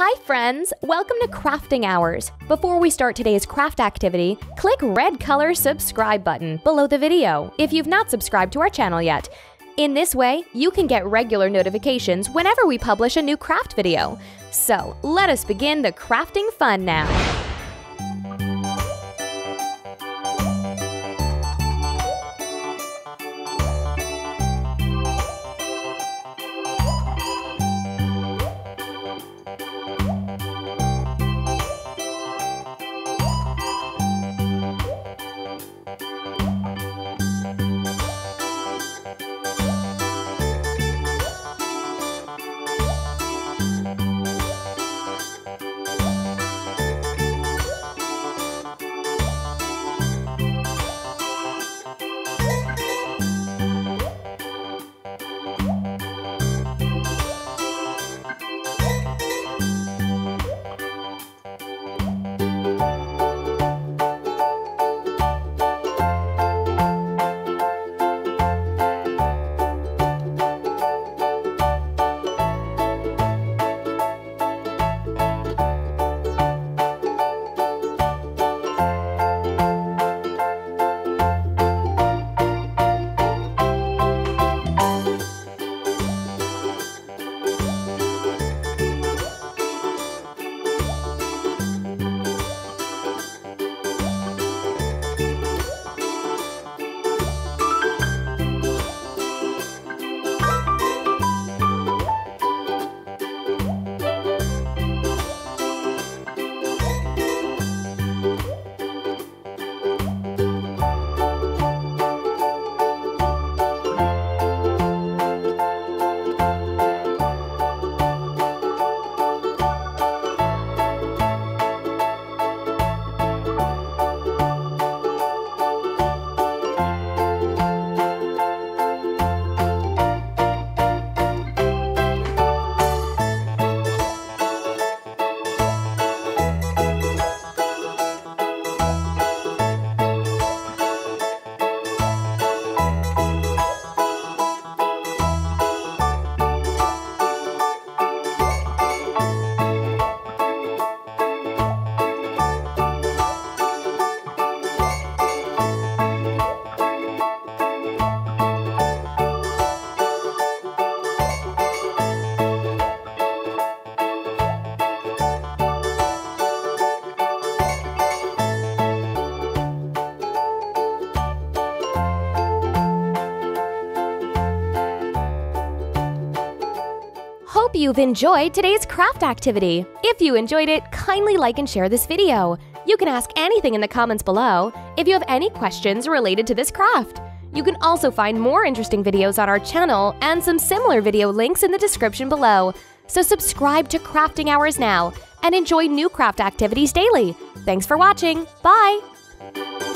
Hi, friends! Welcome to Crafting Hours. Before we start today's craft activity, click red color subscribe button below the video if you've not subscribed to our channel yet. In this way, you can get regular notifications whenever we publish a new craft video. So, let us begin the crafting fun now. Hope you've enjoyed today's craft activity. If you enjoyed it, kindly like and share this video. You can ask anything in the comments below if you have any questions related to this craft. You can also find more interesting videos on our channel and some similar video links in the description below. So subscribe to Crafting Hours now and enjoy new craft activities daily. Thanks for watching. Bye!